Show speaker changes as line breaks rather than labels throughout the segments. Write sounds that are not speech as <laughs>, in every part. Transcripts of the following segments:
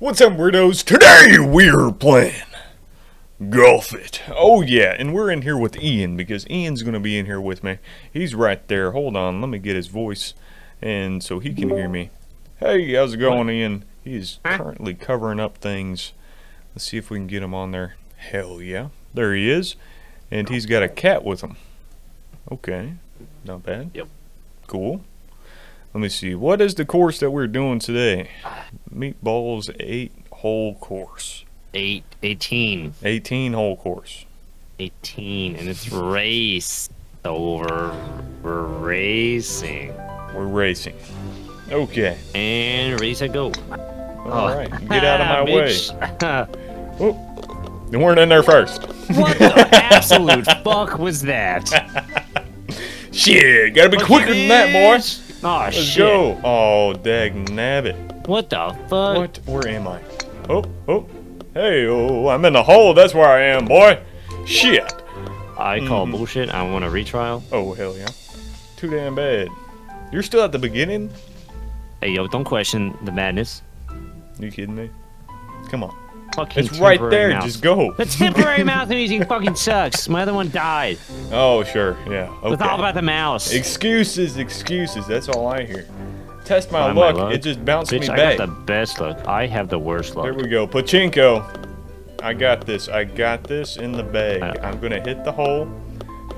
What's up, weirdos? Today we're playing Golf It. Oh, yeah, and we're in here with Ian because Ian's going to be in here with me. He's right there. Hold on, let me get his voice and so he can hear me. Hey, how's it going, Ian? He's currently covering up things. Let's see if we can get him on there. Hell yeah. There he is. And he's got a cat with him. Okay, not bad.
Yep.
Cool. Let me see. What is the course that we're doing today? Meatballs eight hole course.
Eight, 18,
18 hole course.
18, and it's race. So we're, we're racing.
We're racing. Okay.
And race to go.
All right. Get out of my <laughs> way. Oh, they weren't in there first.
what the absolute <laughs> fuck was that?
Shit, gotta be quicker than that, boy.
Oh,
Let's
shit.
go. Oh, dag nabbit.
What the fuck?
What? Where am I? Oh, oh. Hey, oh, I'm in the hole. That's where I am, boy. Shit.
I call
Mhm.
bullshit. I want a retrial.
Oh, hell yeah. Too damn bad. You're still at the beginning?
Hey, yo, don't question the madness.
You kidding me? Come on.
Fucking
It's right there.
mouse.
Just go.
The temporary <laughs> mouse music fucking sucks. My other one died.
Oh, sure. Yeah.
It's all about the mouse.
Excuses, excuses. That's all I hear. Test my
Find my
luck.
luck.
It just bounced
Bitch,
me
I
back.
got the best luck. I have the worst luck.
There we go. Pachinko. I got this. I got this in the bag.
Uh,
I'm gonna hit the hole.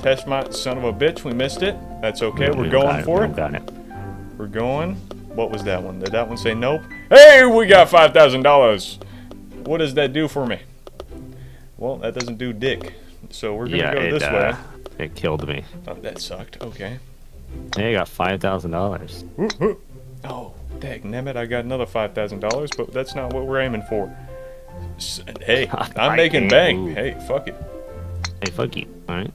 Test my son of a bitch. We missed it. That's okay.
We
We're going for it.
it.
We're going. What was that one? Did that one say nope? Hey, we got five thousand dollars. What does that do for me? Well, that doesn't do dick. So we're gonna
Yeah,
go
it,
this
uh,
way.
it killed me.
Oh, that sucked. Okay.
Hey, I got five thousand dollars.
Oh, dang nabbit, I got another five thousand dollars, but that's not what we're aiming for. Hey, <laughs> I'm making bang. Hey, fuck it.
Hey, fuck you. All right.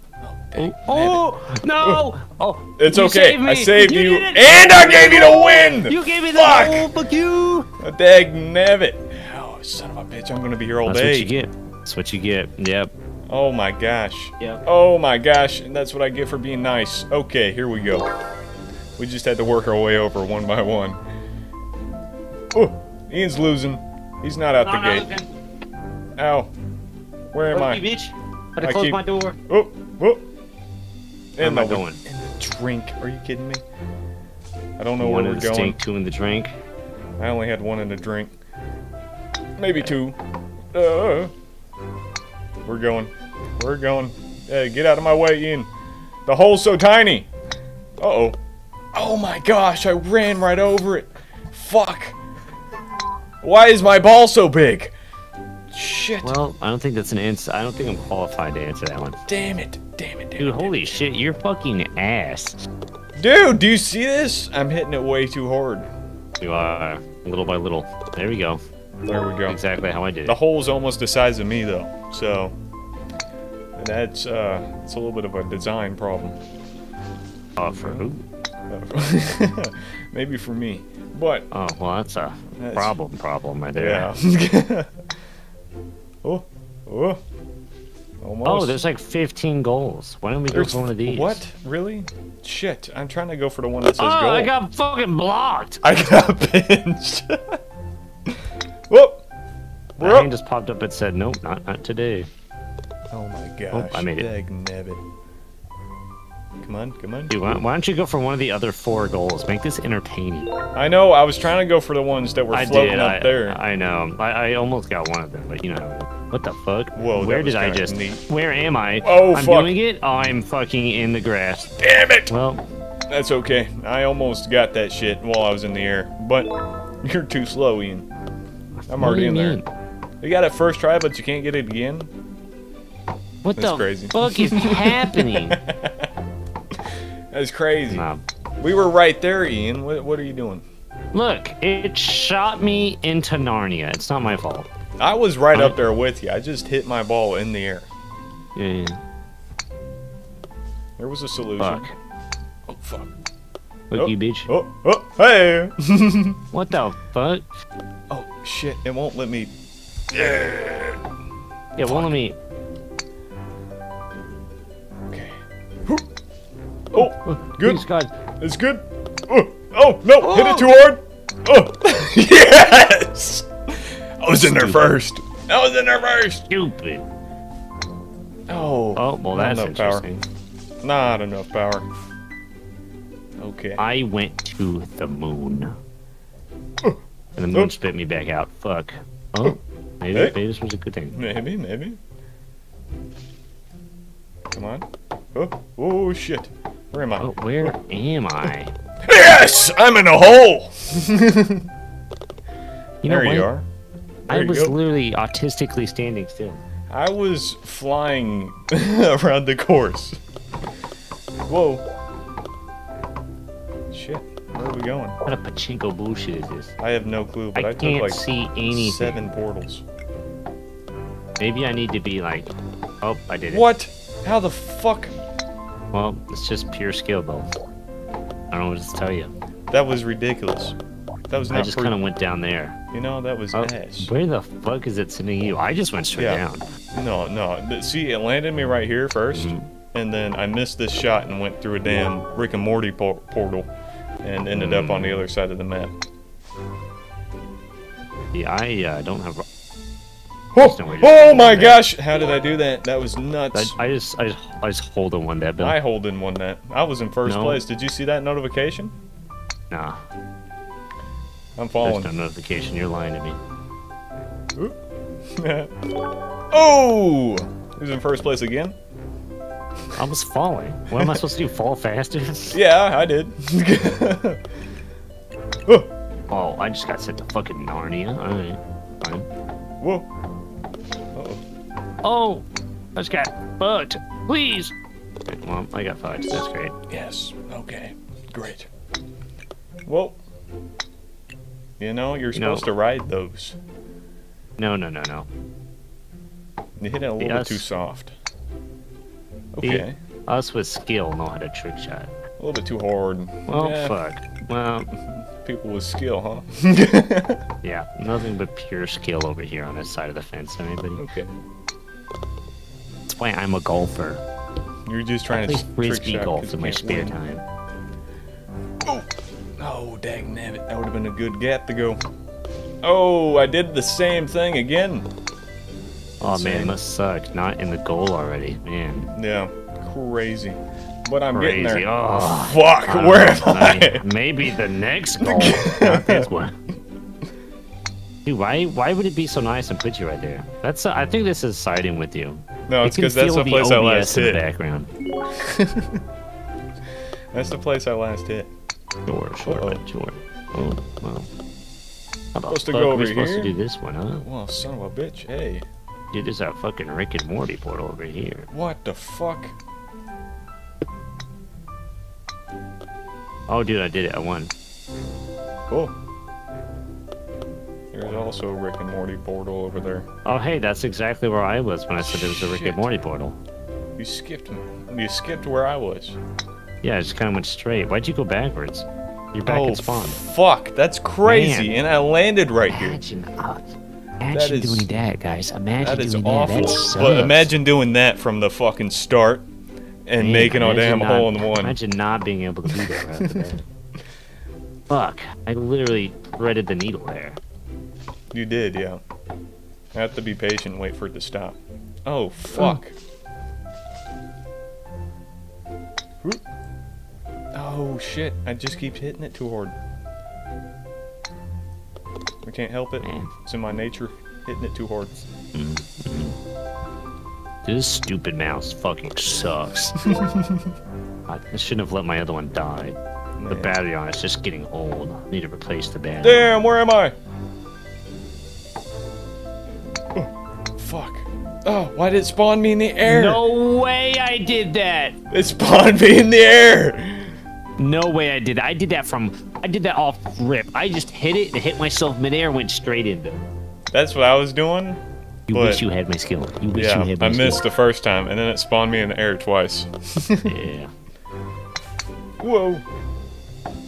Oh, oh no! Oh,
It's
you
okay.
saved
I saved you,
it.
and I gave you the win.
You gave me the
Fuck.
oh, fuck you.
Oh, Dag nabbit. Oh, son of a bitch, I'm gonna be here all
That's
day.
what you get. That's what you get. Yep.
Oh my gosh.
Yep.
Oh my gosh, and that's what I get for being nice. Okay, here we go. We just had to work our way over one by one. Oh, Ian's losing. He's not out the gate. Ow. Where am
Fuck
I?
you, bitch.
I
Gotta close
keep-
my door.
Oh, oh.
Where am I
the-
going?
In the drink. Are you kidding me? I don't know
One
where
in
we're
the
going.
stink, two in the drink.
I only had one in the drink. Maybe two. Uh, we're going. We're going. Hey, get out of my way, Ian. The hole's so tiny. Uh-oh. Oh my gosh, I ran right over it. Fuck. Why is my ball so big? Shit.
Well, I don't think that's an answer. I don't think I'm qualified to answer that one.
Damn it. Damn it. Damn
Dude,
it.
holy shit, you're fucking ass.
Dude, do you see this? I'm hitting it way too hard.
You are little by little. There we go.
There we go.
Exactly how I did
The
it.
hole's almost the size of me though, so that's uh, it's a little bit of a design problem.
Oh, for who? <laughs>
Maybe for me, but
Oh, well, that's a
That's-
problem. Problem right there.
yeah. <laughs> oh, oh, almost.
Oh, there's like 15 goals. Why don't we go
There's-
for one of these?
What? Really? Shit! I'm trying to go for the one that says
Oh,
goal.
I got fucking blocked.
I got <laughs> pinched. Whoop!
My hand just popped up. It said, "Nope, not not today."
Oh my gosh!
Oh, I made it.
Dagnabbit. Come on, come on.
Dude, why, why don't you go for one of the other four goals? Make this entertaining.
I know. I was trying to go for the ones that were
I
floating
did.
up
I,
there.
I know. I, I almost got one of them, but you know. What the fuck?
Whoa,
Where did I just?
neat.
Where am I?
Oh,
I'm
fuck.
doing it. I'm fucking in the grass.
Damn it!
Well,
That's okay. I almost got that shit while I was in the air, but <laughs> you're too slow, Ian. I'm
what
already in there. You got it first try, but you can't get it again.
What
That's
the
crazy.
fuck is <laughs> happening? <laughs>
That's crazy.
Nah.
We were right there, Ian. What, what are you doing?
Look, it shot me into Narnia. It's not my fault.
I was right
I-
up there with you. I just hit my ball in the air.
Yeah.
There was a solution.
Oh, fuck.
Oh fuck.
Look,
Oh.
you bitch.
Oh, oh, hey. <laughs>
What the fuck?
Oh shit! It won't let me. Yeah.
it won't let me.
Okay. Oh, good. It's good. Oh, oh no! Oh. Hit it too hard. Oh, <laughs> yes! I was in there first. I was in there first.
Stupid.
Oh.
Oh, well,
not
that's
enough power. Not enough power. Okay.
I went to the moon. And the moon
Oh.
spit me back out. Fuck. Oh, maybe,
Hey.
maybe this was a good thing.
Maybe, maybe. Come on. Oh, oh shit. Where am I?
Oh, where am I?
Yes! I'm in a hole! <laughs>
You know
there
what?
you are.
I
you
was
go.
literally autistically standing still.
I was flying <laughs> around the course. Whoa. Shit. Where are we going?
What a pachinko bullshit is this?
I have no clue, but
I
I,
can't
like
see anything.
seven portals.
Maybe I need to be like, oh, I did it.
What? How the fuck?
Well, it's just pure skill, though. I don't know what to tell you.
That was ridiculous. That was not
I just kind of went down there.
You know, that was
Oh,
ass.
where the fuck is it sending you? I just went straight
Yeah.
down.
No, no. See, it landed me right here 1st
Mhm.
and then I missed this shot and went through a damn Rick and Morty por- portal, and ended up on the
Mm.
other side of the map.
Yeah, I uh, don't have.
Oh,
no
oh my gosh! How did I do that? That was nuts.
I just, I just, I just hold on one that, Bill.
I hold in one that. I was in first
No.
place. Did you see that notification?
Nah,
I'm
there's
falling.
no notification. You're lying to me. <laughs>
oh! Who's in first place again?
I was falling. What am I supposed to do? Fall faster? <laughs>
Yeah, I did. <laughs> oh,
oh, I just got sent to fucking Narnia. Alright, fine.
whoa. Uh-oh.
Oh, I just got fucked. Please. Well, I got fucked. That's great.
Yes. Okay. Great. Well, you know, you're supposed to ride those.
No, no, no, no.
You hit it a little
Yes.
bit too soft. Okay.
Us with skill know how to trick shot.
A little bit too hard.
Well,
Yeah,
fuck. Well,
People with skill, huh? <laughs> <laughs>
yeah, nothing but pure skill over here on this side of the fence. Anybody?
okay.
That's why I'm a golfer.
You're just trying to trick
frisbee golf in my spare
win.
time.
Oh, oh dang nabbit. That would have been a good gap to go. Oh, I did the same thing again.
Oh man,
Insane.
it must suck. Not in the goal already, man.
Yeah, crazy. But I'm
Crazy.
getting there.
Oh,
Fuck,
I
where am I?
maybe the next goal. not this one. <laughs> Dude, why why would it be so nice and put you right there? That's uh, I think this is siding with you.
No, it's because that's the place I
OBS
last
in the background. <laughs>
That's the place I last hit.
Sure, sure,
Uh-oh.
sure. Oh, well. How about
Supposed to go
are we
over
supposed to do this one, huh?
Well, son of a bitch. Hey,
Dude, there's a fucking Rick and Morty portal over here.
what the fuck?
Oh, dude, I did it. I won.
Cool. There's also a Rick and Morty portal over there.
Oh, hey, that's exactly where I was when I said there was a Rick and Morty portal.
You skipped me. You skipped where I was.
Yeah, I just kind of went straight. Why'd you go backwards? You're back
oh,
at spawn.
fuck. That's crazy.
Man.
And I landed right here.
Imagine,
That is-
doing that, guys. Imagine
That is
doing
awful.
that.
But imagine doing that from the fucking start and
Man,
making a damn
not-
hole in the one.
Imagine not being able to do that. <laughs> Fuck. I literally threaded the needle there.
You did, yeah. I have to be patient and wait for it to stop. Oh, oh. fuck. Whoop. Oh, shit. I just keep hitting it too hard. I can't help it.
Man.
It's in my nature, hitting it too hard. Mm-hmm.
This stupid mouse fucking sucks. <laughs> I shouldn't have let my other one die. The battery on it's just getting old. I need to replace the battery.
Damn, where am I? Oh, fuck. Oh, why did it spawn me in the air?
No way I did that!
It spawned me in the air!
No way I did that. I did that from. I did that off rip. I just hit it and hit myself midair and went straight into it.
That's what I was doing.
You
But-
wish you had my skill. You wish
Yeah,
you had my
I missed the first time, and then it spawned me in the air twice.
Yeah. <laughs>
Whoa!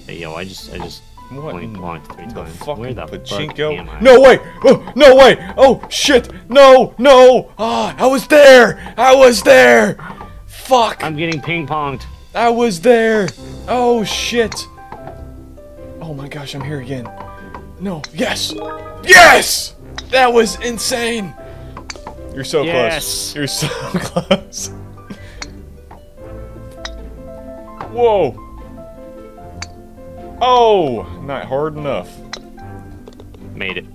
Hey, yo, I just. I just.
What
Blink three
the
times.
fucking
Where the fuck
pachinko?
I?
No way! Oh, no way! Oh shit! No! No! Ah, I was there! I was there! Fuck!
I'm getting ping ponged.
I was there! Oh shit! Oh my gosh, I'm here again. No, yes! Yes! That was insane. You're so
Yes.
close. You're so <laughs> close. Whoa. Oh, not hard enough.
Made it.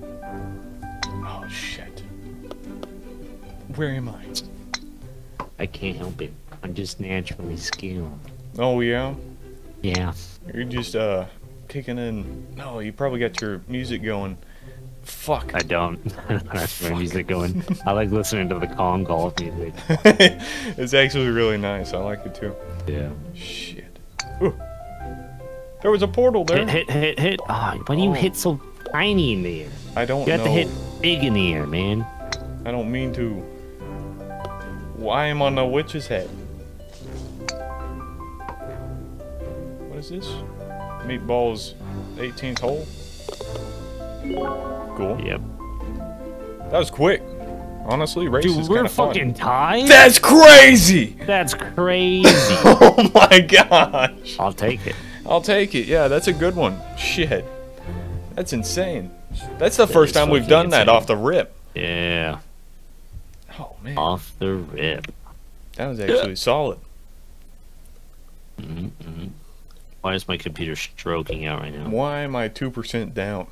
Oh shit. Where am I?
I can't help it. I'm just naturally skilled.
Oh yeah.
Yeah.
You're just uh kicking in. No, you probably got your music going. Fuck.
I don't. <laughs> I That's my music going. I like listening to the Kong golf music. <laughs>
it's actually really nice. I like it too.
Yeah.
Shit. Ooh. There was a portal there.
Hit, hit, hit, hit. Oh, why do you
Oh.
hit so tiny in the air?
I don't know.
You have
know.
to hit big in the air, man.
I don't mean to. Why am on the witch's head? Is this? Meatballs 18th hole? Cool.
Yep.
That was quick. Honestly, race
Dude,
is
we're
kind of fun.
fucking tied?
That's crazy!
That's <laughs> crazy.
oh my gosh!
I'll take it.
I'll take it. Yeah, that's a good one. Shit. That's insane. That's the first time we've
fucking
done that off the rip.
Yeah.
Oh man,
Off the rip.
that was actually solid.
Mm-mm. Why is my computer stroking out right now?
Why am I 2% down?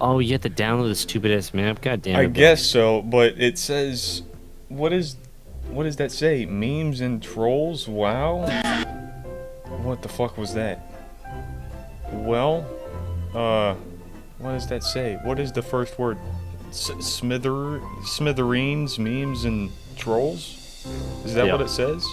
Oh, you have to download this stupid ass map? God damn it.
I guess so, but it says, what is, what does that say? Memes and trolls? Wow. What the fuck was that? Well, uh, what does that say? What is the first word? S- smither, smithereens, memes and trolls? Is that
Yeah.
what it says?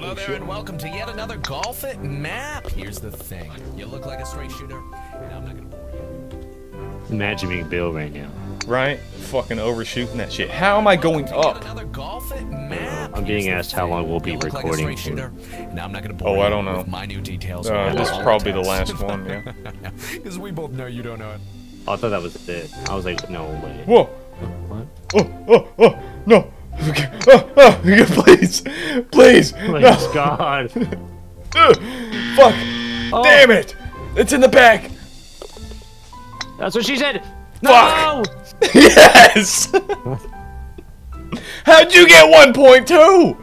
Hello there and welcome to yet another Golf It map. Here's the thing. You look like a straight shooter, and I'm not gonna bore you.
Imagine being Bill right now.
Right? Fucking overshooting that shit. How am I going
To
up?
another Golf It map.
I'm being asked how long we'll be
You look like
recording
shooter, and I'm not gonna bore
Oh, I don't know.
My new details.
Uh, this is probably the last one, yeah. <laughs>
Because we both know you don't know it.
Oh, I thought that was it. I was like, no way.
Whoa!
What?
Oh, oh, oh, no! Okay. Oh, oh, <laughs> please! Please!
Oh
No!
god. <laughs>
Fuck!
Oh,
Damn it! It's in the back!
That's what she said.
Fuck.
No! <laughs>
Yes! How'd you get 1.2?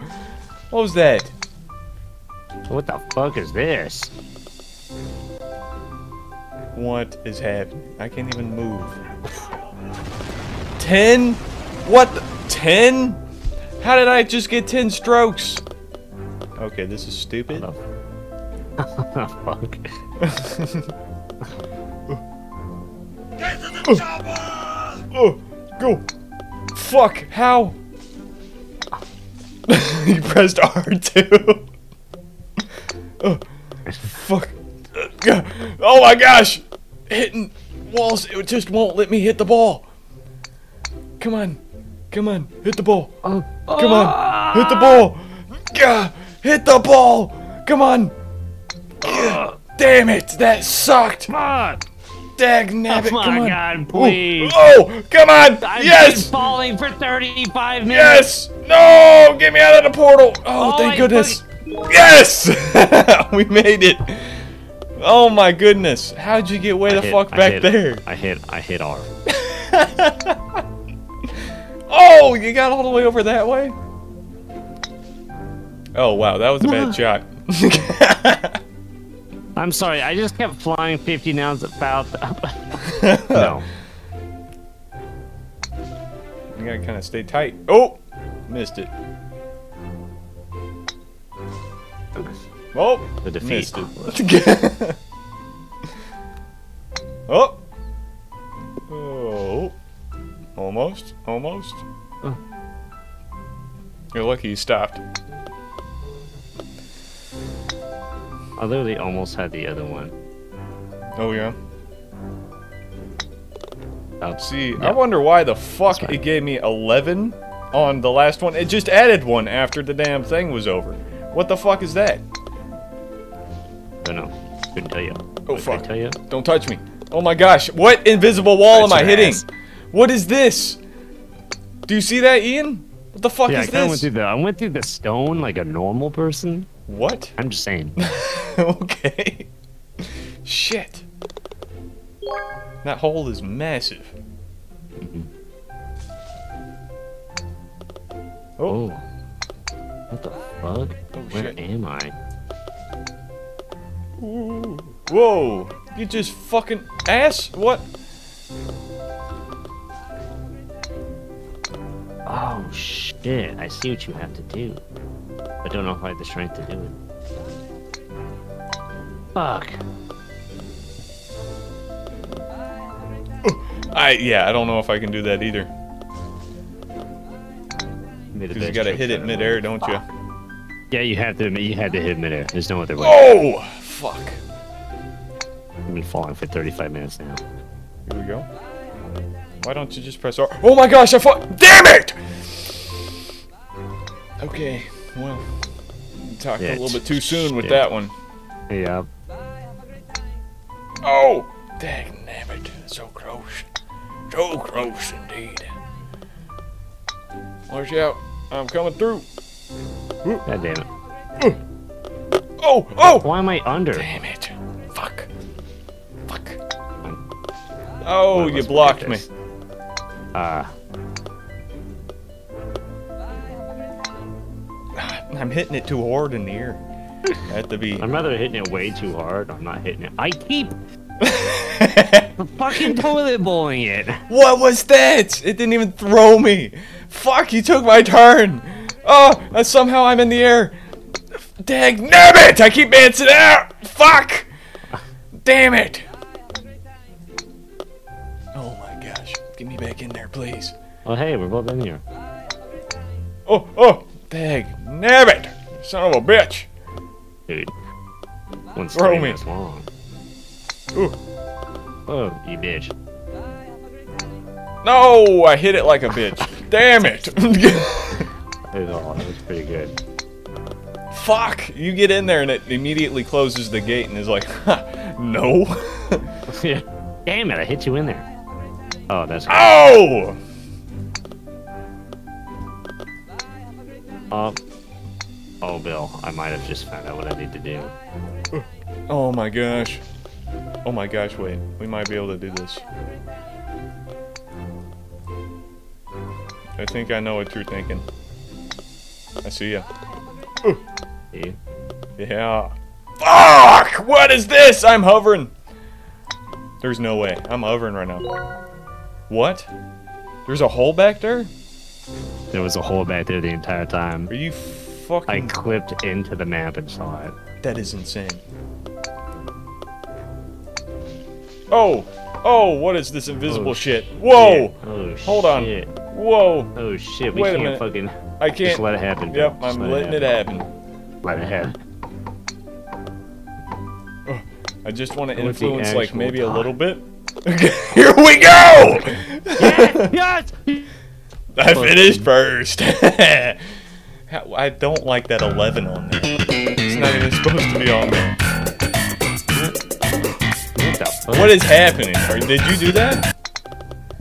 What was that?
What the fuck is this?
What is happening? I can't even move. 10? What? 10? How did I just get 10 strokes? Okay, this is stupid. <laughs>
fuck.
Oh, go. Fuck, how? <laughs> you pressed R2. oh, fuck. Oh my gosh. Hitting walls, it just won't let me hit the ball. Come on. Come on, hit the ball.
Oh,
Come on, hit the ball. Gah, hit the ball. Come on. Gah, Damn it, that sucked.
fuck!
Dag nabbit,
Oh
come
my
on.
god,
Ooh,
please!
Oh, come on!
I've been
yes!
falling for 35 minutes.
Yes! No! Get me out of the portal! Oh,
Oh,
thank
I
goodness! Yes! <laughs> we made it! Oh my goodness! How'd you get way
I
the
hit-
fuck
I
back
hit-
there?
I hit, I hit R. <laughs>
Oh, you got all the way over that way? Oh wow, that was a bad shot. <laughs>
I'm sorry, I just kept flying 50 nouns about. <laughs> no.
You gotta kind of stay tight. Oh! Missed it. Oh!
The defeat.
Missed it. <laughs> oh! Oh! Almost. Almost.
Oh.
You're lucky you stopped.
I literally almost had the other one.
Oh yeah.
Oh,
See, I wonder why the fuck it gave me 11 on the last one. It just added one after the damn thing was over. What the fuck is that?
I don't know. Couldn't tell you.
Oh
I
fuck.
tell you?
Don't touch me. Oh my gosh. What invisible wall
That's
am I hitting?
ass.
What is this? Do you see that, Ian? What the fuck
yeah,
is
I this? Went through the, I went through the stone like a normal person.
What?
I'm just saying. <laughs>
okay. Shit. That hole is massive. Mm -hmm.
oh. oh. What the fuck? Oh, Where
shit.
am I? Ooh.
Whoa! You just fucking ass? What?
Oh shit! I see what you have to do. I don't know if I have the strength to do it. Fuck. <laughs>
I yeah, I don't know if I can do that either. Because you gotta hit it midair, don't you?
Yeah, you have to. You had to hit midair. There's no other way.
Oh! Fuck.
I've been falling for 35 minutes now.
Here we go. Why don't you just press R? Oh my gosh, I fought. Damn it! Okay, well, talked a little bit too soon with
shit.
that one.
Yeah.
Oh! Dang nabbit. So gross. So gross indeed. Watch out. I'm coming through.
God damn it.
Oh! Oh!
Why am I under?
Damn it. Fuck. Fuck. Oh, you blocked me.
this. Ah.
I'm hitting it too hard in the air. Have to be. <laughs>
I'm rather hitting it way too hard. I'm not hitting it. I keep <laughs> fucking toilet bowling it.
What was that? It didn't even throw me. Fuck, you took my turn. Oh, and somehow I'm in the air. Dag nabbit! I keep bouncing out. Fuck! Damn it! Get me back in there, please.
Oh hey, we're both in here.
Oh, oh! Dag nabbit! Son of a bitch!
Dude. One's
Throw me.
minutes long.
Ooh.
Oh, you bitch.
No! I hit it like a bitch. Damn it! <laughs>
That was, all, that was pretty good.
Fuck! You get in there and it immediately closes the gate and is like, ha, <laughs> no. <laughs>
Yeah. Damn it, I hit you in there. Oh, that's good.
oh!
Um, oh, Bill, I might have just found out what I need to do.
Oh my gosh. Oh my gosh, wait. We might be able to do this. I think I know what you're thinking. I see ya.
See?
Yeah. Fuck! What is this? I'm hovering. There's no way. I'm hovering right now. What? There's a hole back there?
There was a hole back there the entire time.
Are you fucking...
I clipped into the map and saw it.
That is insane. Oh! Oh, what is this invisible
Oh,
shit? Whoa!
Shit. Oh,
Hold on.
shit.
Whoa!
Oh shit, we
Wait a
can't
minute.
fucking
I can't...
Just let it happen.
Yep,
Just
I'm
let
letting it
happen.
happen.
Let it happen.
I just want to influence, like, maybe a little bit. <laughs> Here we go!
yes!
I finished first. <laughs> I don't like that 11 on there. It's not even supposed to be on there.
What?
What is happening? Are, did you do that?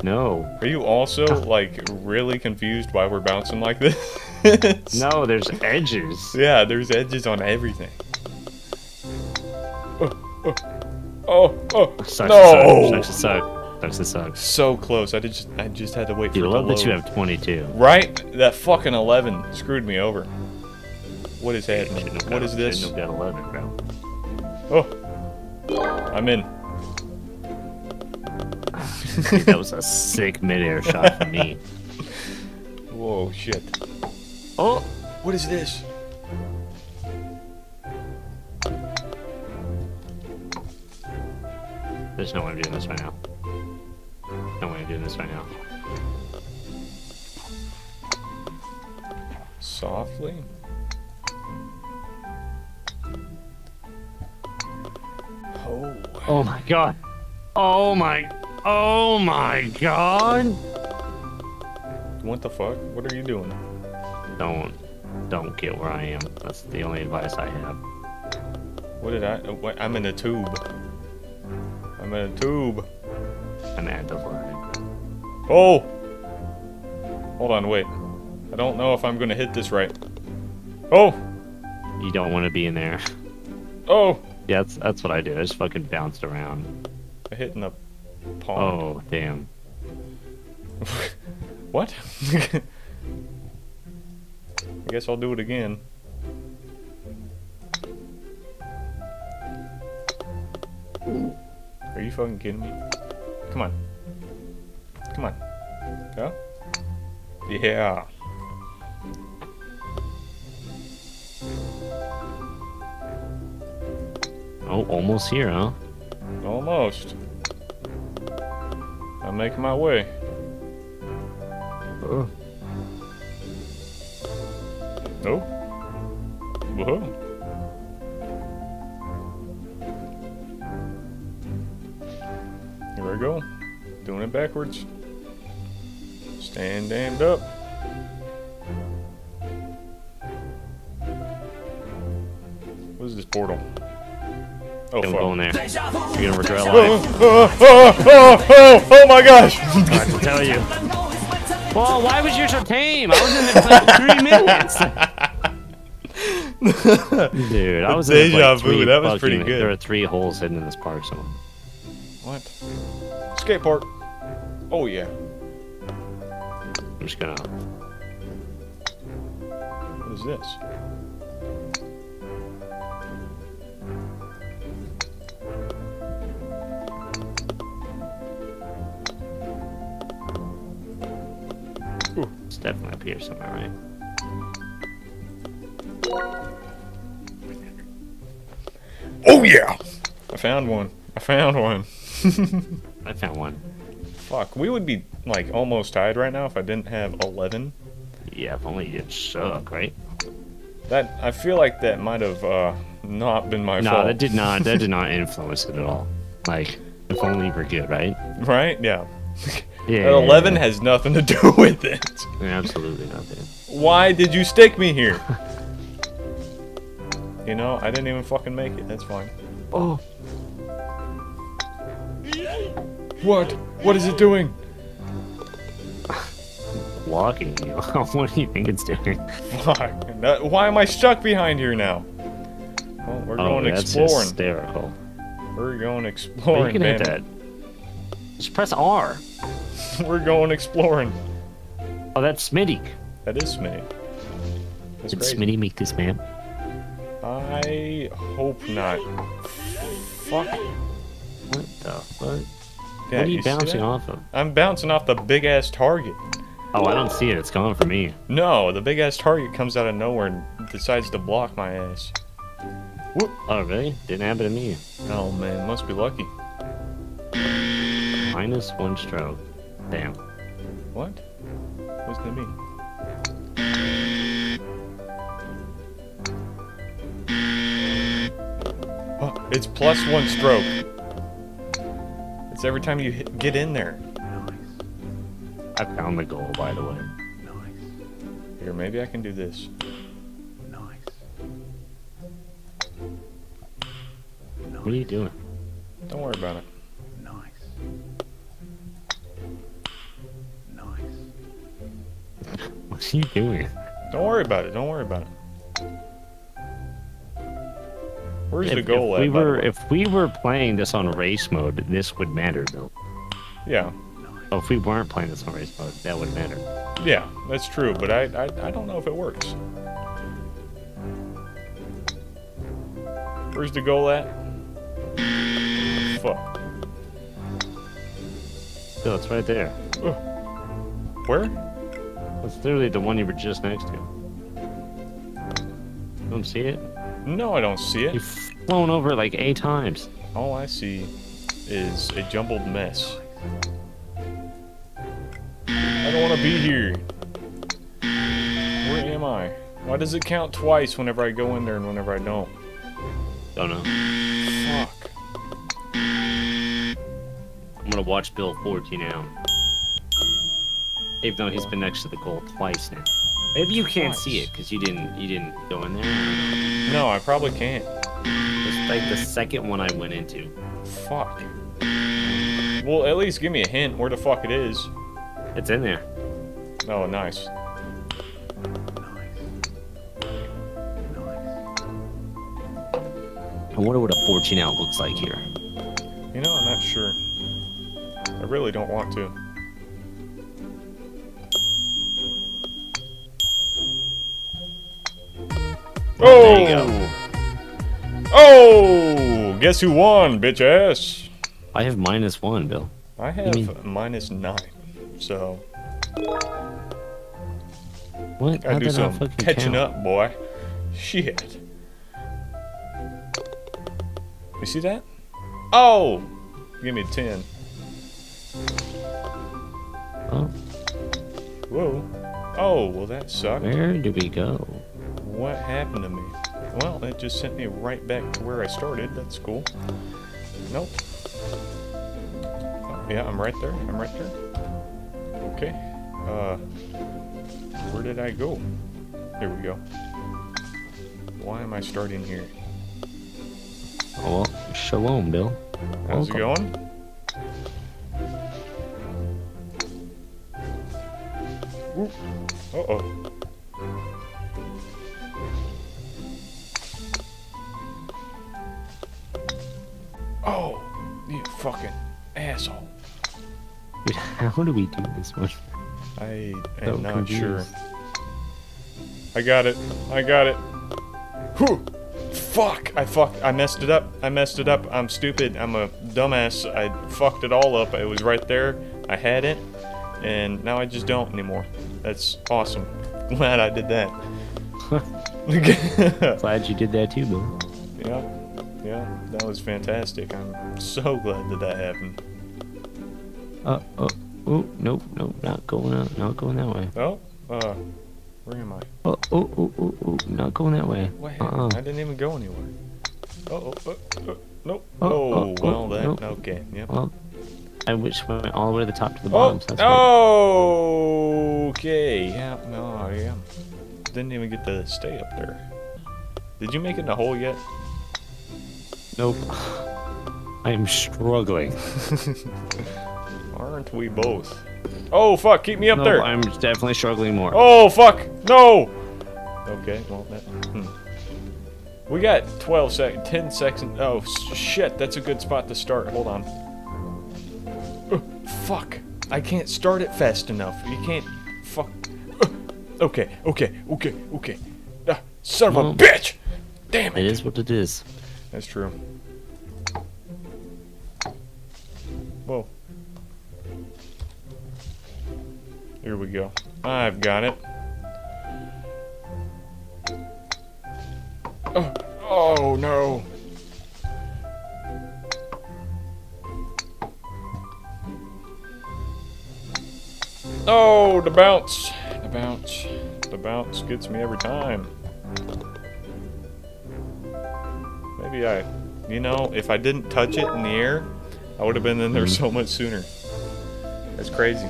No.
Are you also, like, really confused why we're bouncing like this? <laughs>
No, there's edges.
Yeah, there's edges on everything. Oh, oh, oh, oh
Sucks to
no!
suck. Sucks to suck. Sucks to.
So close. I did just, I just had to wait for
Dude,
it
I
to
love that you have 22.
Right? That fucking 11 screwed me over. What is happening?
Shouldn't
What
got-
is this?
Have got 11, bro.
Oh. I'm in.
Dude, that was a sick midair shot for me. <laughs>
Whoa, shit.
Oh!
What is this?
There's no way I'm doing this right now. No way I'm doing this right now.
Softly? Oh.
Oh my god. Oh my. Oh my god.
What the fuck? What are you doing?
Don't. Don't get where I am. That's the only advice I have.
What did I? what- I'm in a tube. I'm in a tube.
The line.
Oh! Hold on, wait. I don't know if I'm gonna hit this right. Oh!
You don't want to be in there.
Oh!
Yeah, that's, that's what I do. I just fucking bounced around.
I hit in the pond.
Oh, damn. <laughs>
What? <laughs> I guess I'll do it again. You fucking kidding me? Come on. Come on. Go. Yeah.
Oh, almost here, huh?
Almost. I'm making my way.
Oh.
Oh. Go. Doing it backwards. Stand damned up. What is this portal? Oh,
Don't
fuck.
go in there. You're gonna regret
Oh,
life.
oh, oh, oh, oh, oh my gosh!
I can tell you. Well, why was yours so tame? I was in there for like three minutes. Dude, I was in there for
Deja
like
vu,
three
that was
fucking
pretty
minutes.
good.
There are three holes hidden in this park, so
what? Skate park. Oh yeah.
I'm just gonna.
What is this?
It's definitely up here somewhere, right?
Oh yeah! I found one. I found one. <laughs>
I found one.
Fuck, we would be like almost tied right now if I didn't have 11.
Yeah, if only you didn't suck, right?
That I feel like that might have uh, not been my
No,
fault.
that did not. That did not <laughs> influence it at all. Like, if only were good, right?
Right? Yeah.
Yeah.
That <laughs> 11 has nothing to do <laughs> with it.
Absolutely nothing.
Why did you stick me here? you know, I didn't even fucking make it. That's fine.
Oh.
What? What is it doing?
Blocking you. <laughs> what do you think it's doing?
Fuck. That- Why am I stuck behind here now? Well, we're
Oh,
going
that's
exploring.
hysterical.
We're going
But you
exploring,
can hit
man.
that. Just press R. <laughs>
We're going exploring.
Oh, that's Smitty.
That is Smitty. That's
Did
crazy.
Smitty make this map?
I hope not. Fuck.
What the fuck?
Yeah,
what are you,
see
bouncing off of?
I'm bouncing off the big ass target.
Oh, I don't see it. It's gone for me.
No, the big ass target comes out of nowhere and decides to block my ass. Whoop.
Oh, really? Didn't happen to me.
Oh man, must be lucky.
Minus one stroke. Damn.
What? What's that mean? Oh, it's plus one stroke. It's every time you hit, get in there.
I found the goal, by the way.
Here, maybe I can do this.
What are you doing?
Don't worry about it. <laughs>
What are you doing?
Don't worry about it. Don't worry about it. Where's
If,
the goal
if we
at?
were if we were playing this on race mode, this would matter though.
Yeah,
Oh, if we weren't playing this on race mode, that would matter.
yeah, that's true. But I, I, I don't know if it works. Where's the goal at? Fuck.
So it's right there.
Where?
It's literally the one you were just next to. Don't see it?
No, I don't see it.
You've flown over like eight times.
All I see is a jumbled mess. I don't want to be here. Where am I? Why does it count twice whenever I go in there and whenever I don't?
Don't know.
Fuck.
I'm gonna watch Bill 14 now. Even though he's been next to the goal twice now. Maybe you can't see it because you didn't you didn't go in there.
No, I probably can't.
It's like the second one I went into.
Fuck. Well, at least give me a hint where the fuck it is.
It's in there.
Oh, nice.
I wonder what a 14 out looks like here.
You know, I'm not sure. I really don't want to.
Oh, there you go.
Oh, guess who won, bitch ass?
I have minus one, Bill.
I have minus nine, so
What?
gotta
How'd
do some catching
count?
up, boy. Shit. You see that? Oh, give me a ten.
Oh,
Whoa. Oh, well that sucked.
where do we go?
What happened to me? Well, it just sent me right back to where I started. That's cool. Nope. Oh, yeah, I'm right there. I'm right there. Okay. Uh, where did I go? Here we go. Why am I starting here?
Oh, well, shalom, Bill.
How's it going? Uh-oh. Oh, you fucking asshole.
Dude, how do we do this one?
I
So
am not sure. I got it. I got it. Whew. Fuck. I fucked. I messed it up. I messed it up. I'm stupid. I'm a dumbass. I fucked it all up. It was right there. I had it. And now I just don't anymore. That's awesome. <laughs> Glad I did that. <laughs> <laughs>
Glad you did that too, Bill.
yeah. That was fantastic. I'm so glad that that happened.
Uh, oh, oh, nope, nope, not going out, not going that way.
Oh. Uh. Where am I?
Oh, oh, oh, oh, oh, not going that way.
What
Uh-uh.
I didn't even go anywhere. Oh, oh, oh, oh, nope.
Oh,
Oh,
oh,
well, that,
nope.
okay, yep.
Well, I wish we went all the way to the top to the
Oh,
bottom. so that's
oh, okay, yeah, no, yeah. Didn't even get to stay up there. Did you make it in the hole yet?
Nope. I am struggling. <laughs>
Aren't we both? Oh, fuck, keep me up
Nope,
there.
I'm definitely struggling more.
Oh, fuck, no! Okay, well, that, hmm. We got 12 seconds, 10 seconds. Oh, shit, that's a good spot to start. Hold on. Uh, fuck. I can't start it fast enough. You can't. Fuck. Uh, okay, okay, okay, okay. Ah, son of a bitch! Damn
It
it.
is what it is.
That's true. Whoa. Here we go. I've got it. Oh, oh no. Oh, the bounce. The bounce. The bounce gets me every time. Maybe I, you know, if I didn't touch it in the air, I would have been in there so much sooner. That's crazy.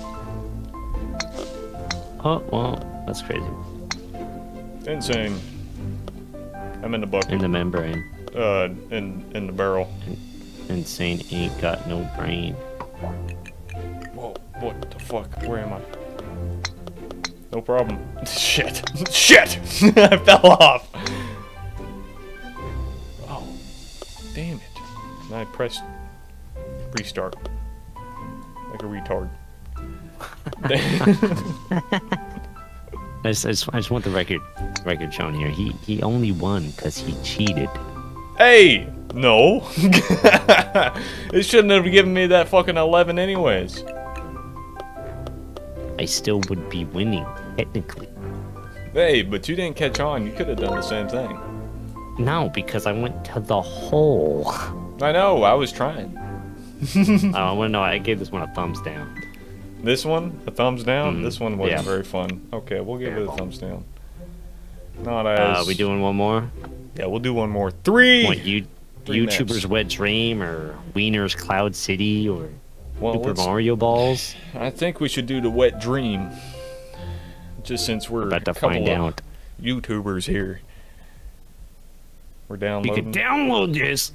Oh, well, that's crazy.
Insane. I'm in the bucket.
In the membrane.
uh, in in the barrel.
Insane ain't got no brain.
Whoa, what the fuck? Where am I? No problem. <laughs> Shit. <laughs> Shit! <laughs> I fell off! And I pressed restart. Like a retard. <laughs>
I just, I just, I just want the record record shown here. He he only won because he cheated.
hey! No! <laughs> it shouldn't have given me that fucking 11 anyways.
I still would be winning, technically.
Hey, but you didn't catch on. You could have done the same thing.
No, because I went to the hole.
I know, I was trying.
I want to know. I gave this one a thumbs down.
This one, a thumbs down.
Mm,
this one wasn't
yeah.
very fun. Okay, we'll give it a thumbs down. Not as.
Uh, we doing one more?
Yeah, we'll do one more. Three.
What you
Three
YouTuber's
maps.
wet dream or Wiener's Cloud City or
well,
Super Mario Balls?
I think we should do the wet dream. Just since we're
About to
a
find out.
YouTubers here. We're downloading.
You can download this.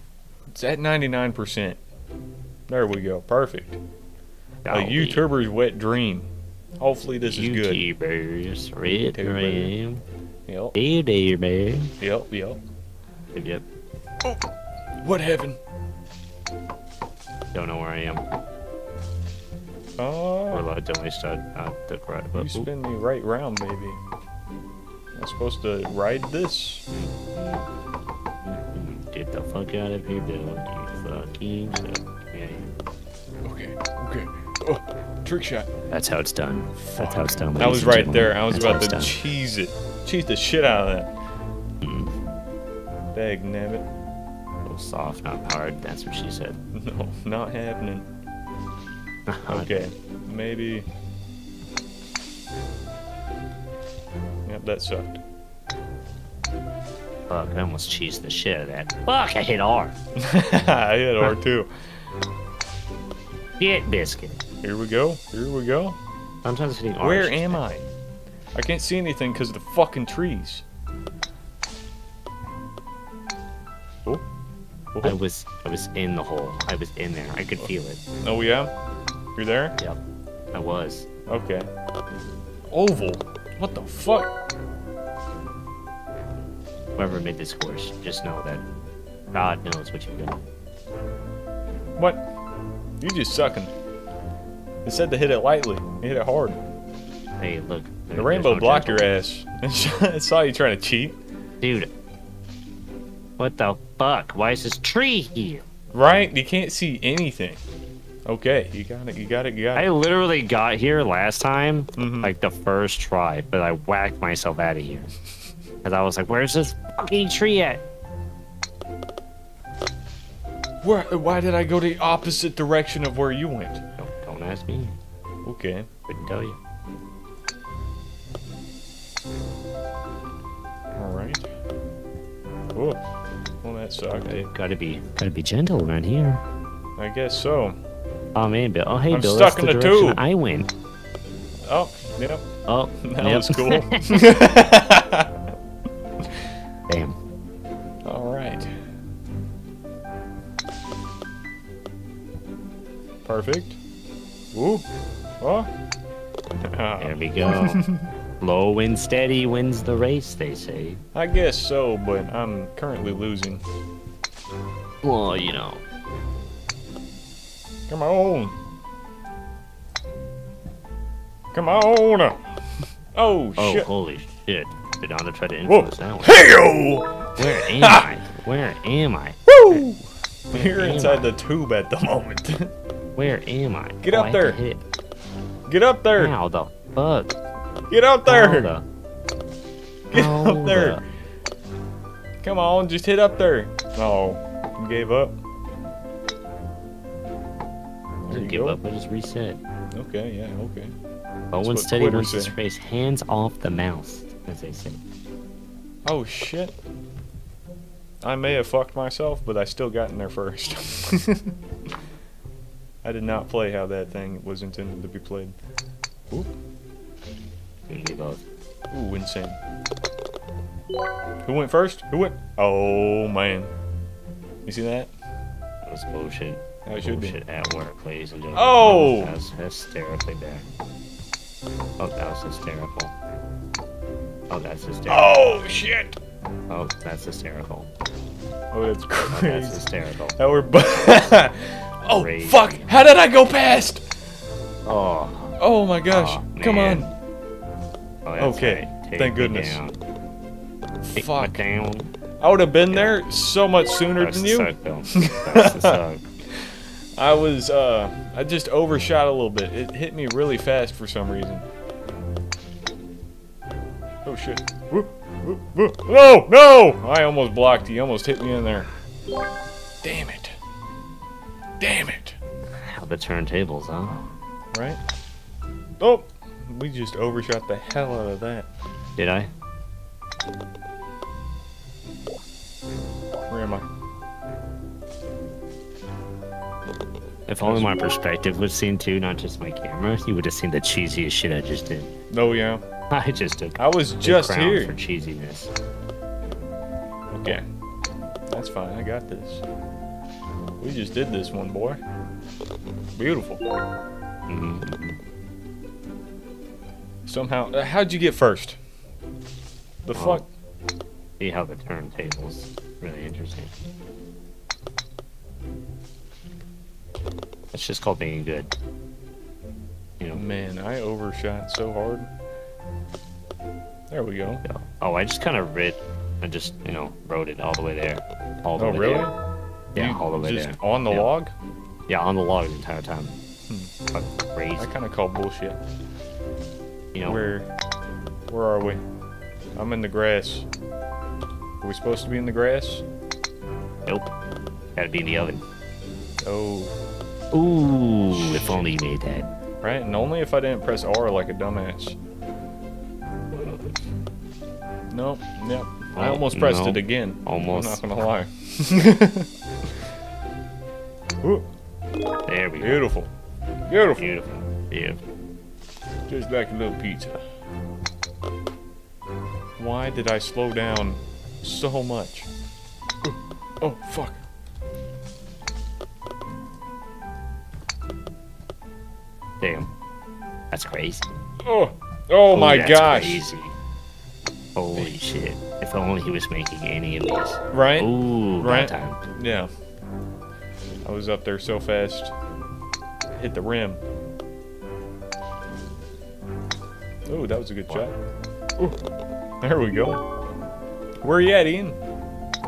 It's at 99%. There we go. Perfect. A. YouTuber's wet dream. Hopefully this is good.
YouTubers,
YouTuber.
dream.
Yep.
Hey there, man.
Yep. Yep.
Yep.
What heaven?
Don't know where I am.
Oh.
allowed to only start at the right.
You spin me right round, baby. I'm supposed to ride this.
Get the fuck out of here, Bill. You fucking suck. Yeah,
Okay, okay. Oh, trick shot.
That's how it's done. That's how it's done.
I was right
gentlemen.
there. I was
That's
about to
done.
cheese it. Cheese the shit out of that.
Mm.
Dag nabbit.
A little soft, not hard. That's what she said. <laughs>
No, not happening. <laughs> Okay, maybe. Yep, that sucked.
Fuck, I almost cheesed the shit out of that. Fuck, I hit R. <laughs>
I hit R too.
Shit biscuit.
Here we go. Here we go.
Sometimes hitting R.
Where am I? I can't see anything because of the fucking trees. Oh. oh.
I
Oh.
was I was in the hole. I was in there. I could feel it.
oh yeah? You're there?
Yep. I was.
Okay. Oval? What the fuck?
Whoever made this course, just know that God knows what you've done.
What? You just sucking. It said to hit it lightly. You hit it hard.
Hey, look.
The rainbow blocked your ass. <laughs> I saw you trying to cheat.
Dude. What the fuck? Why is this tree here?
Right? You can't see anything. Okay, you got it, you got it, you got it.
I literally got here last time,
Mhm.
like the first try, but I whacked myself out of here. Because I was like, where's this fucking tree at?
Where, why did I go the opposite direction of where you went?
Don't, don't ask me.
Okay.
Couldn't tell you.
Alright. Oh, well that sucked.
Gotta be, gotta be gentle around here.
I guess so.
Oh man, Bill. Oh hey,
I'm
Bill.
stuck
that's
in
the
the tube.
I went.
Oh, yep.
Oh,
That
yep.
was cool. <laughs> <laughs>
Damn.
Alright. Perfect. Ooh. Oh.
There we go. <laughs> Low and steady wins the race, they say.
I guess so, but I'm currently losing.
Well, you know.
Come on. Come on. Oh,
Oh,
shit.
holy shit. Did Anna try to
Whoa.
influence that one?
Hey-o!
Where <laughs> am I? Where am I?
Woo! You're inside
I?
the tube at the moment. <laughs>
Where am I?
Get
Oh,
up
I
there.
hit.
Get up there.
How the fuck?
Get up
How
there.
the- <laughs>
Get
how
up there.
the-
Come on, just hit up there. Oh, you gave up.
I
There you
didn't give
go.
up. I just reset.
Okay, yeah, okay.
Low
what
and steady
Twitter
wins this
say.
race. Hands off the mouse, as they say.
Oh shit. I may have fucked myself, but I still got in there first. <laughs> I did not play how that thing was intended to be played. Ooh, ooh, insane. Who went first? Who went? Oh man. You see that?
That was bullshit.
How it should be.
bullshit at work, ladies and gentlemen.
Oh!
That was hysterically bad. Oh, that was hysterical. Oh, that's hysterical.
Oh shit!
Oh, that's hysterical.
Oh, that's crazy.
Oh, that's hysterical.
Now we're. <laughs> oh
Crazy.
fuck! How did I go past?
Oh,
Oh my gosh!
Aw,
Come on!
oh
Okay,
right.
Thank goodness. Fuck.
down.
I would have been there so much sooner
That's
than you.
suck, though. <laughs> That's the suck.
I was, uh, I just overshot a little bit. It hit me really fast for some reason. Oh shit. Whoop, whoop, whoop. No, no! I almost blocked you. You almost hit me in there. Damn it. Damn it.
How the turntables, huh?
Right? Oh! We just overshot the hell out of that.
Did I?
Where am I?
If only my perspective was seen too, not just my camera, you would have seen the cheesiest shit I just did.
Oh yeah. <laughs>
I just took
I was just here.
for cheesiness.
Okay. That's fine. I got this. We just did this one, boy. Beautiful.
Mhm.
Somehow, uh, how'd you get first? The
Oh.
fuck?
See how the turntables really interesting. It's just called being good. You know,
Man, I overshot so hard. There we go.
Yeah. Oh, I just kind of read and just, you know, wrote it all the way there. All the
Oh,
way
really?
there. Yeah,
You
all the way
just
there.
on the
Yeah.
log?
Yeah, on the log the entire time. Hmm. Fucking crazy.
I kind of call bullshit.
You know,
Where, where are we? I'm in the grass. Are we supposed to be in the grass?
nope. Gotta be in the oven.
Oh,
Ooh, if only you made that.
right. And only if I didn't press R like a dumbass. Nope. Yep. I
Oh,
almost pressed
no.
it again.
Almost.
I'm not gonna lie. <laughs> Ooh,
There we go.
beautiful. Beautiful.
Beautiful. Beautiful.
Just like a little pizza. Why did I slow down so much? Ooh. Oh, fuck.
Damn. That's crazy.
Oh, oh my
that's
gosh.
Crazy. Holy shit. If only he was making any of these.
Right?
Ooh,
Right.
time.
Yeah. I was up there so fast. Hit the rim. Oh, that was a good shot. Ooh. There we go. Where are you at, Ian?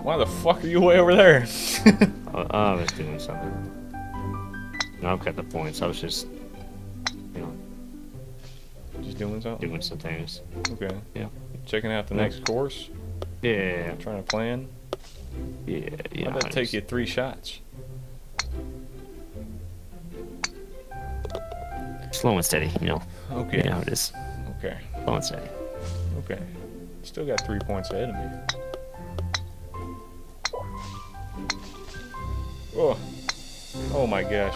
Why the fuck are you way over there?
Uh, <laughs> I was doing something. No, I've got the points. I was just, you know,
Just doing something?
doing some things.
Okay.
Yeah.
Checking out the next course.
Yeah,
Trying to plan.
yeah, yeah.
How'd that
I
take you three shots?
Slow and steady, you know.
Okay.
You know how it is.
Okay.
Slow and steady.
Okay. Still got three points ahead of me. Oh. Oh my gosh.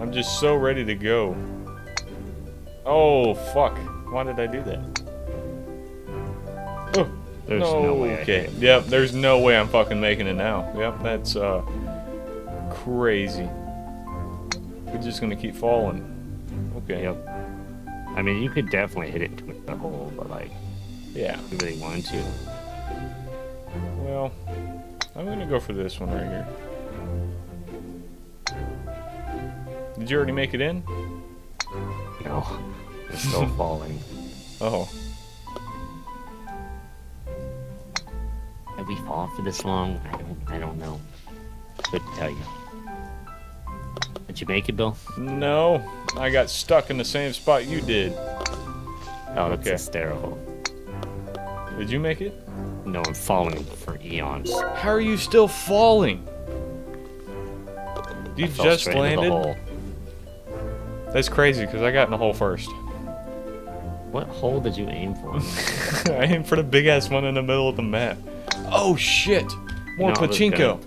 I'm just so ready to go. Oh, fuck. Why did I do that? Oh.
There's
no,
no way
okay. Yep, there's no way I'm fucking making it now. Yep, that's uh crazy. We're just gonna keep falling. Okay.
Yep. I mean, you could definitely hit it into the hole, but like,
Yeah.
if you really wanted to.
Well, I'm gonna go for this one right here. Did you already make it in?
No, it's still <laughs> falling.
Oh,
Have we fallen for this long? I don't. I don't know. Couldn't tell you. Did you make it, Bill?
no. I got stuck in the same spot you did.
Oh, that's
Okay.
hysterical.
Did you make it?
No, I'm falling for eons.
How are you still falling? You just
straight into the
landed? That's crazy because I got in the hole first.
What hole did you aim for? <laughs>
I aimed for the big ass one in the middle of the map. Oh shit! More
No,
pachinko.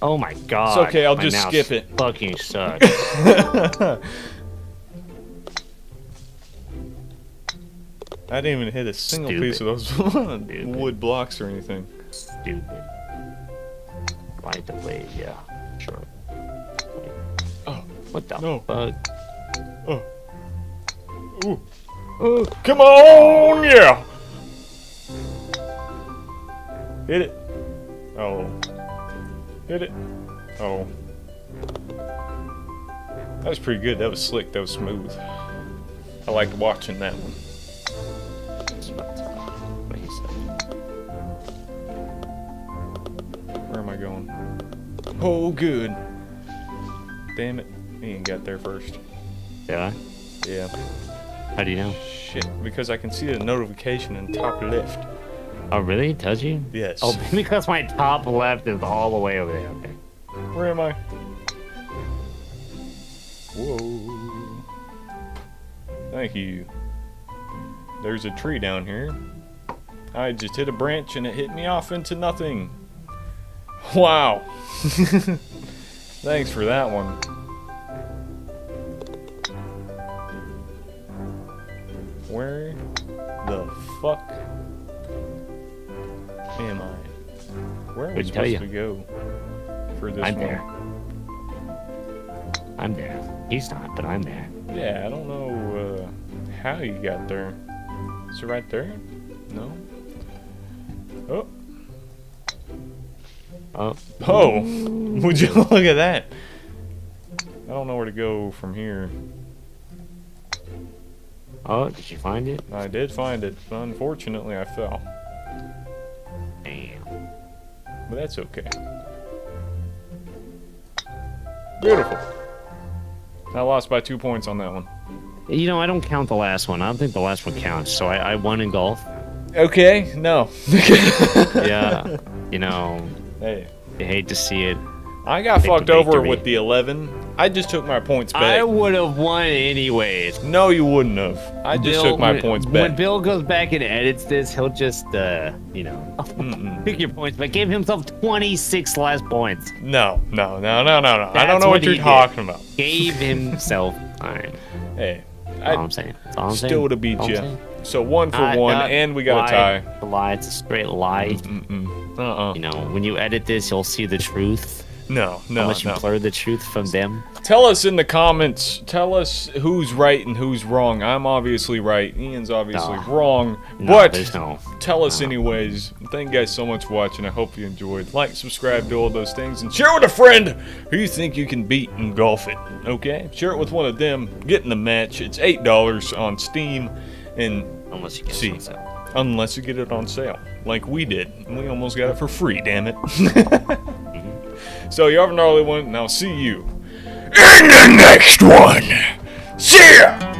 Oh my god.
It's okay, I'll
my
just
mouse
skip it.
Fucking sucks. <laughs>
I didn't even hit a single
Stupid.
piece of those <laughs> wood blocks or anything.
Stupid. Right the blade, yeah. Sure.
Oh,
What the
No.
fuck?
oh. Ooh. Oh, come on, yeah! Hit it. Oh. Hit it. Oh. That was pretty good. That was slick. That was smooth. I liked watching that one.
What he said.
Where am I going? Oh, good. Damn it. He ain't got there first.
Yeah?
Yeah.
How do you know?
Shit. Because I can see the notification in top left.
Oh, really? Does you?
Yes.
Oh, <laughs> because my top left is all the way over there. Okay.
Where am I? Whoa. Thank you. There's a tree down here. I just hit a branch and it hit me off into nothing. Wow. <laughs> Thanks for that one. Where the fuck am I? Where are we
Couldn't tell
supposed
you.
to go for this
I'm
one?
there. I'm there. He's not, but I'm there.
Yeah, I don't know uh, how you got there. Is it right there? No. Oh,
Oh,
oh! <laughs> Would you <laughs> look at that? I don't know where to go from here.
Oh, did you find it?
I did find it. Unfortunately, I fell.
Damn.
But that's okay. Beautiful. I lost by two points on that one.
You know, I don't count the last one. I don't think the last one counts. So I, I won in golf.
Okay, no. <laughs>
Yeah. you know,
hey,
you hate to see it.
I got fucked over with the 11. I just took my points back.
I would have won anyways.
No, you wouldn't have. I just took my
when-
points back. When.
Bill goes back and edits this, he'll just, uh, you know, <laughs>
Mm-mm.
pick your points, but gave himself 26 last points.
No, no, no, no, no, no. I don't know
what
what you're
he did.
talking about.
Gave <laughs> himself. All right.
Hey,
That's all
I
I'm saying. That's all I'm saying.
still to beat
That's all I'm
you. So one for
Uh,
one,
uh,
and we got
lie.
a tie.
The lie. It's a straight lie.
Mm-mm. Uh-uh.
You know, when you edit this, you'll see the truth.
No, no,
much you
no.
blur the truth from them.
Tell us in the comments. Tell us who's right and who's wrong. I'm obviously right. Ian's obviously
No.
wrong.
No,
but
no.
tell us anyways. Thank you guys so much for watching. I hope you enjoyed. Like, subscribe, do all those things, and share with a friend who you think you can beat and golf it. Okay? Share it with one of them. Get in the match. It's eight dollars on Steam, and
Unless you get
See.
it on sale.
unless you get it on sale, like we did, we almost got it for free. Damn it! <laughs> so you have an early one, and I'll see you in the next one. See ya.